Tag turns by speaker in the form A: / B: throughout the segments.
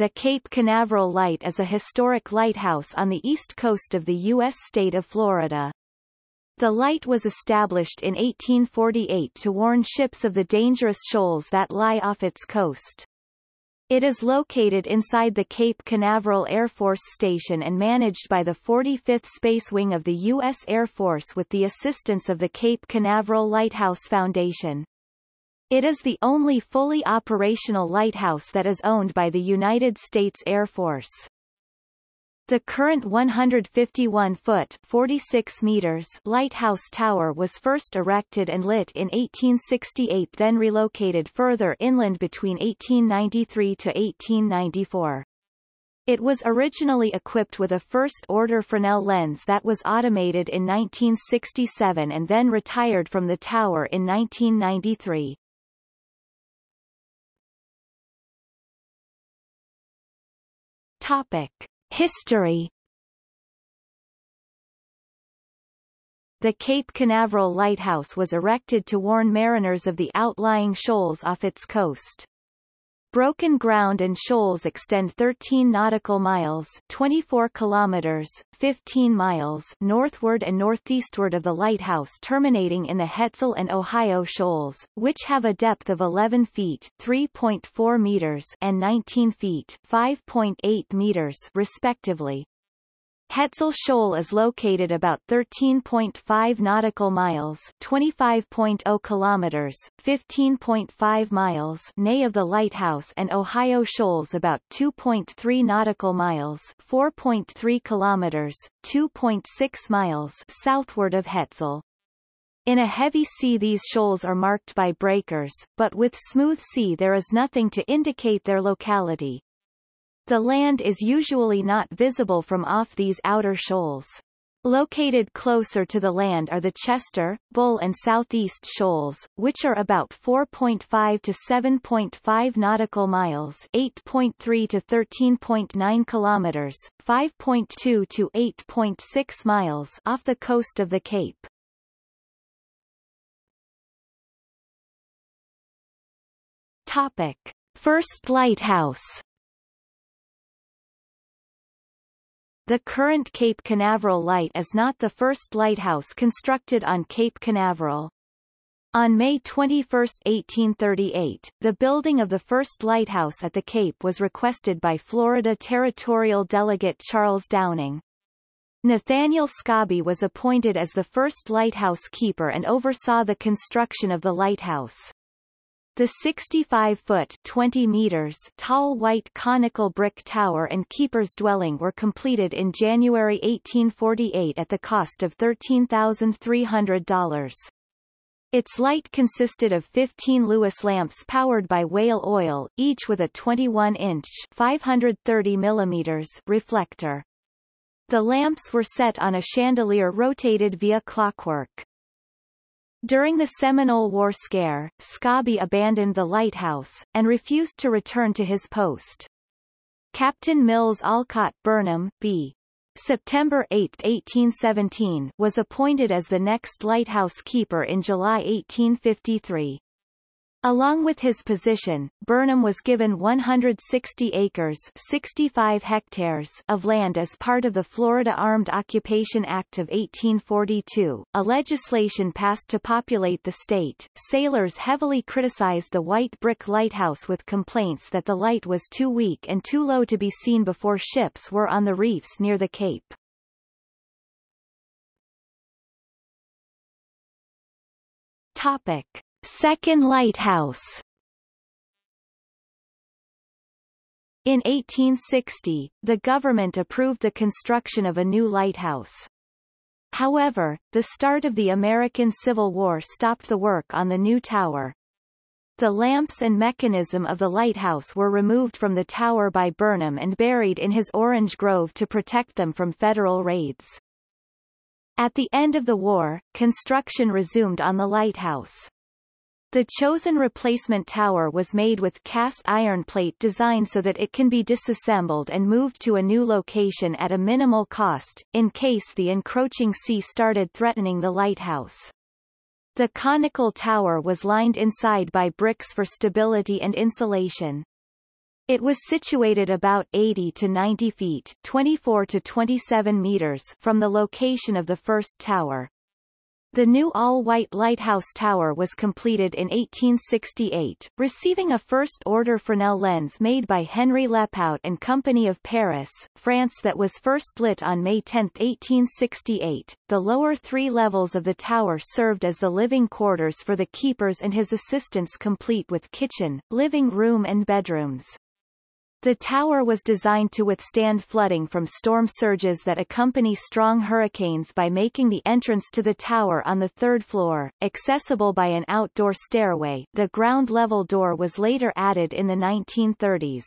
A: the Cape Canaveral Light is a historic lighthouse on the east coast of the U.S. state of Florida. The light was established in 1848 to warn ships of the dangerous shoals that lie off its coast. It is located inside the Cape Canaveral Air Force Station and managed by the 45th Space Wing of the U.S. Air Force with the assistance of the Cape Canaveral Lighthouse Foundation. It is the only fully operational lighthouse that is owned by the United States Air Force. The current 151-foot 46 meters lighthouse tower was first erected and lit in 1868 then relocated further inland between 1893 to 1894. It was originally equipped with a first-order Fresnel lens that was automated in 1967 and then retired from the tower in 1993. Topic. History The Cape Canaveral Lighthouse was erected to warn mariners of the outlying shoals off its coast. Broken ground and shoals extend 13 nautical miles 24 kilometers, 15 miles northward and northeastward of the lighthouse terminating in the Hetzel and Ohio shoals, which have a depth of 11 feet 3.4 meters and 19 feet 5.8 meters respectively. Hetzel Shoal is located about 13.5 nautical miles 25.0 kilometers, 15.5 miles nay of the lighthouse and Ohio Shoals about 2.3 nautical miles 4.3 kilometers, 2.6 miles southward of Hetzel. In a heavy sea these shoals are marked by breakers, but with smooth sea there is nothing to indicate their locality. The land is usually not visible from off these outer shoals. Located closer to the land are the Chester, Bull and Southeast shoals, which are about 4.5 to 7.5 nautical miles 8.3 to 13.9 kilometers, 5.2 to 8.6 miles off the coast of the Cape. Topic. First lighthouse The current Cape Canaveral light is not the first lighthouse constructed on Cape Canaveral. On May 21, 1838, the building of the first lighthouse at the Cape was requested by Florida Territorial Delegate Charles Downing. Nathaniel Scobie was appointed as the first lighthouse keeper and oversaw the construction of the lighthouse. The 65-foot 20 meters tall white conical brick tower and keeper's dwelling were completed in January 1848 at the cost of $13,300. Its light consisted of 15 Lewis lamps powered by whale oil, each with a 21-inch 530 mm reflector. The lamps were set on a chandelier rotated via clockwork. During the Seminole War scare, Scobie abandoned the lighthouse, and refused to return to his post. Captain Mills Olcott Burnham, B. September 8, 1817, was appointed as the next lighthouse keeper in July 1853. Along with his position, Burnham was given 160 acres 65 hectares of land as part of the Florida Armed Occupation Act of 1842, a legislation passed to populate the state. Sailors heavily criticized the white brick lighthouse with complaints that the light was too weak and too low to be seen before ships were on the reefs near the Cape. Topic. Second lighthouse In 1860, the government approved the construction of a new lighthouse. However, the start of the American Civil War stopped the work on the new tower. The lamps and mechanism of the lighthouse were removed from the tower by Burnham and buried in his orange grove to protect them from federal raids. At the end of the war, construction resumed on the lighthouse. The chosen replacement tower was made with cast iron plate design so that it can be disassembled and moved to a new location at a minimal cost, in case the encroaching sea started threatening the lighthouse. The conical tower was lined inside by bricks for stability and insulation. It was situated about 80 to 90 feet 24 to 27 meters from the location of the first tower. The new all-white lighthouse tower was completed in 1868, receiving a first-order Fresnel lens made by Henry Lepaute and Company of Paris, France that was first lit on May 10, 1868. The lower three levels of the tower served as the living quarters for the keepers and his assistants complete with kitchen, living room and bedrooms. The tower was designed to withstand flooding from storm surges that accompany strong hurricanes by making the entrance to the tower on the third floor, accessible by an outdoor stairway. The ground-level door was later added in the 1930s.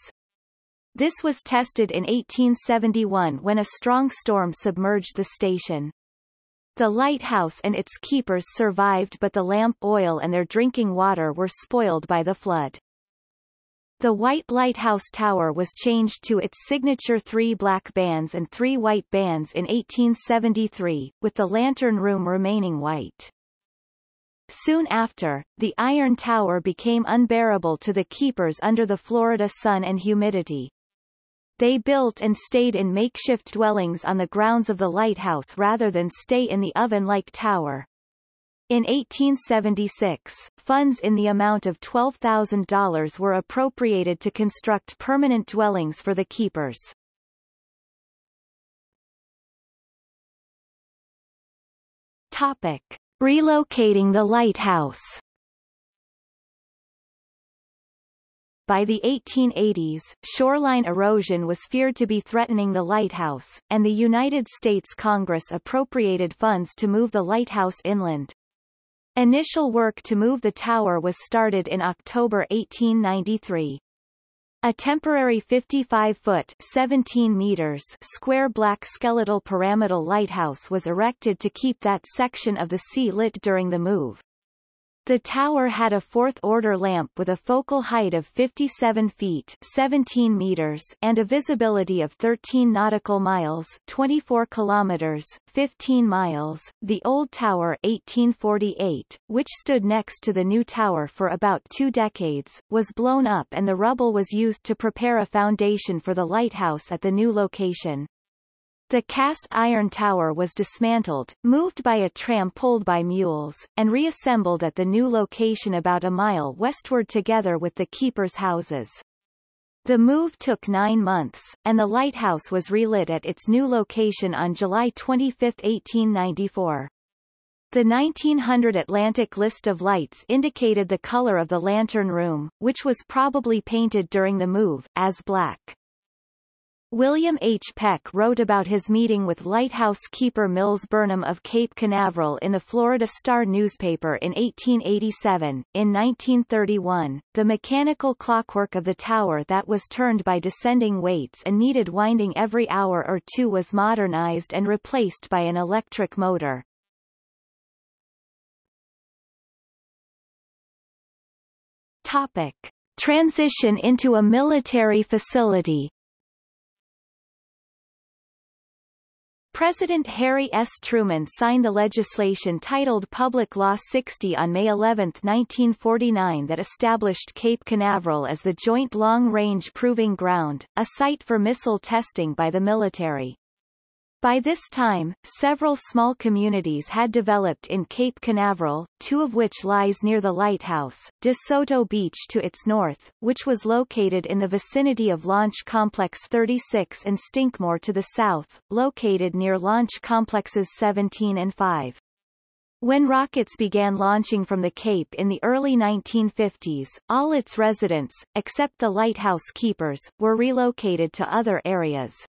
A: This was tested in 1871 when a strong storm submerged the station. The lighthouse and its keepers survived but the lamp oil and their drinking water were spoiled by the flood. The White Lighthouse Tower was changed to its signature three black bands and three white bands in 1873, with the lantern room remaining white. Soon after, the Iron Tower became unbearable to the keepers under the Florida sun and humidity. They built and stayed in makeshift dwellings on the grounds of the lighthouse rather than stay in the oven-like tower. In 1876, funds in the amount of $12,000 were appropriated to construct permanent dwellings for the keepers. Topic. Relocating the lighthouse By the 1880s, shoreline erosion was feared to be threatening the lighthouse, and the United States Congress appropriated funds to move the lighthouse inland. Initial work to move the tower was started in October 1893. A temporary 55-foot 17 meters square black skeletal pyramidal lighthouse was erected to keep that section of the sea lit during the move. The tower had a fourth-order lamp with a focal height of 57 feet 17 meters and a visibility of 13 nautical miles 24 kilometers 15 miles. The old tower 1848, which stood next to the new tower for about two decades, was blown up and the rubble was used to prepare a foundation for the lighthouse at the new location. The cast iron tower was dismantled, moved by a tram pulled by mules, and reassembled at the new location about a mile westward together with the keepers' houses. The move took nine months, and the lighthouse was relit at its new location on July 25, 1894. The 1900 Atlantic list of lights indicated the color of the lantern room, which was probably painted during the move, as black. William H. Peck wrote about his meeting with lighthouse keeper Mills Burnham of Cape Canaveral in the Florida Star newspaper in 1887. In 1931, the mechanical clockwork of the tower that was turned by descending weights and needed winding every hour or two was modernized and replaced by an electric motor. Topic. Transition into a military facility President Harry S. Truman signed the legislation titled Public Law 60 on May 11, 1949 that established Cape Canaveral as the Joint Long-Range Proving Ground, a site for missile testing by the military. By this time, several small communities had developed in Cape Canaveral, two of which lies near the lighthouse, De Soto Beach to its north, which was located in the vicinity of Launch Complex 36 and Stinkmore to the south, located near Launch Complexes 17 and 5. When rockets began launching from the Cape in the early 1950s, all its residents, except the lighthouse keepers, were relocated to other areas.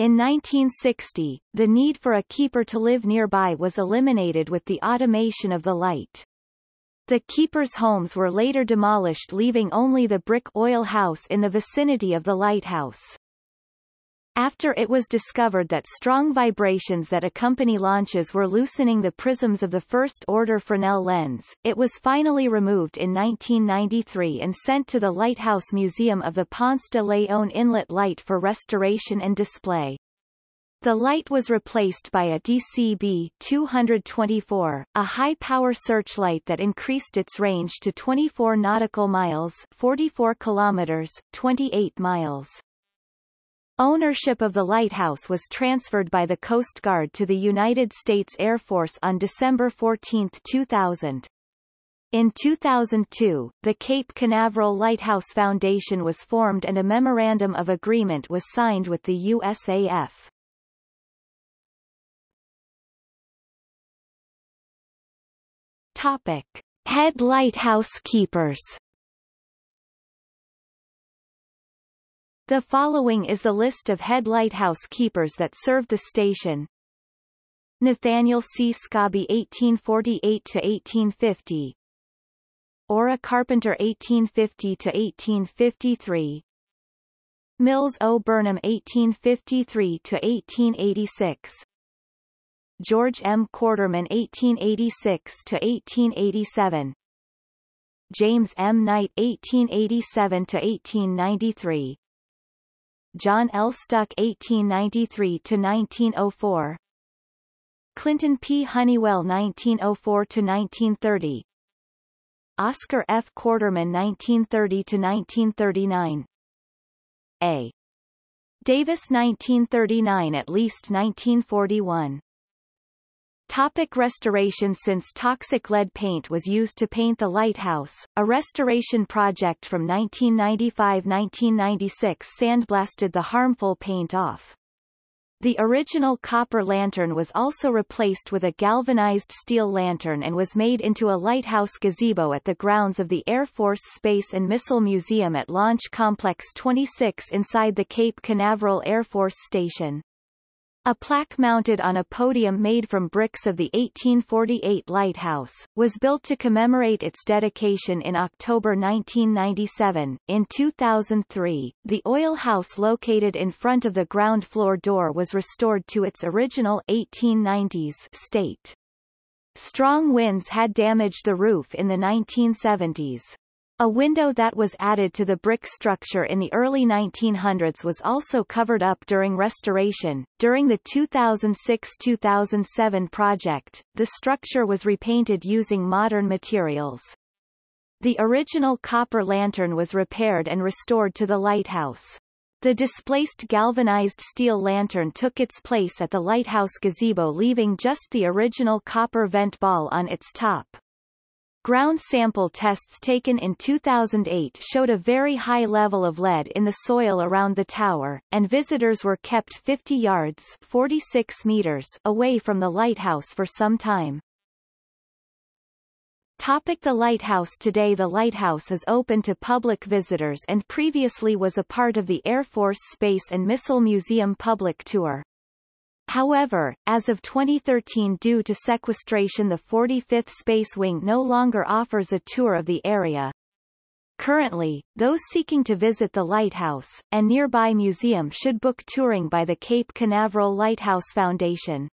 A: In 1960, the need for a keeper to live nearby was eliminated with the automation of the light. The keepers' homes were later demolished leaving only the brick oil house in the vicinity of the lighthouse. After it was discovered that strong vibrations that accompany launches were loosening the prisms of the first-order Fresnel lens, it was finally removed in 1993 and sent to the Lighthouse Museum of the Ponce de Leon Inlet Light for restoration and display. The light was replaced by a DCB-224, a high-power searchlight that increased its range to 24 nautical miles 44 kilometers, 28 miles. Ownership of the lighthouse was transferred by the Coast Guard to the United States Air Force on December 14, 2000. In 2002, the Cape Canaveral Lighthouse Foundation was formed and a Memorandum of Agreement was signed with the USAF. Topic. Head lighthouse keepers The following is the list of head lighthouse keepers that served the station. Nathaniel C. Scobie 1848-1850 Ora Carpenter 1850-1853 Mills O. Burnham 1853-1886 George M. Quarterman 1886-1887 James M. Knight 1887-1893 John L. Stuck 1893-1904 Clinton P. Honeywell 1904-1930 Oscar F. Quarterman 1930-1939 A. Davis 1939 at least 1941 Topic restoration Since toxic lead paint was used to paint the lighthouse, a restoration project from 1995-1996 sandblasted the harmful paint off. The original copper lantern was also replaced with a galvanized steel lantern and was made into a lighthouse gazebo at the grounds of the Air Force Space and Missile Museum at Launch Complex 26 inside the Cape Canaveral Air Force Station. A plaque mounted on a podium made from bricks of the 1848 lighthouse, was built to commemorate its dedication in October 1997. In 2003, the oil house located in front of the ground floor door was restored to its original 1890s state. Strong winds had damaged the roof in the 1970s. A window that was added to the brick structure in the early 1900s was also covered up during restoration. During the 2006-2007 project, the structure was repainted using modern materials. The original copper lantern was repaired and restored to the lighthouse. The displaced galvanized steel lantern took its place at the lighthouse gazebo leaving just the original copper vent ball on its top. Ground sample tests taken in 2008 showed a very high level of lead in the soil around the tower, and visitors were kept 50 yards 46 meters away from the lighthouse for some time. Topic the lighthouse Today the lighthouse is open to public visitors and previously was a part of the Air Force Space and Missile Museum public tour. However, as of 2013 due to sequestration the 45th Space Wing no longer offers a tour of the area. Currently, those seeking to visit the lighthouse, and nearby museum should book touring by the Cape Canaveral Lighthouse Foundation.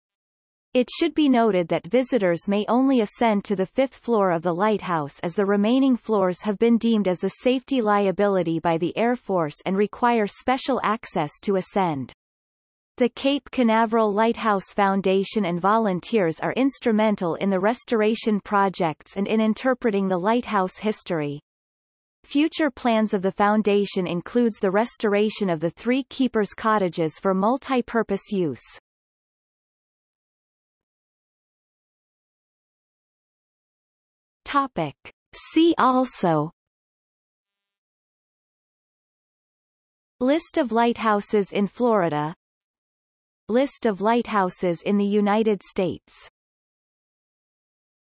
A: It should be noted that visitors may only ascend to the fifth floor of the lighthouse as the remaining floors have been deemed as a safety liability by the Air Force and require special access to ascend. The Cape Canaveral Lighthouse Foundation and volunteers are instrumental in the restoration projects and in interpreting the lighthouse history. Future plans of the foundation includes the restoration of the three keepers' cottages for multi-purpose use. Topic. See also List of lighthouses in Florida List of lighthouses in the United States